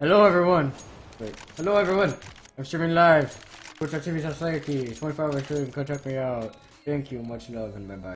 Hello everyone. Wait. Hello everyone. I'm streaming live. Twitch TV Slayerkey. 25 hours stream. Come check me out. Thank you. Much love and bye bye.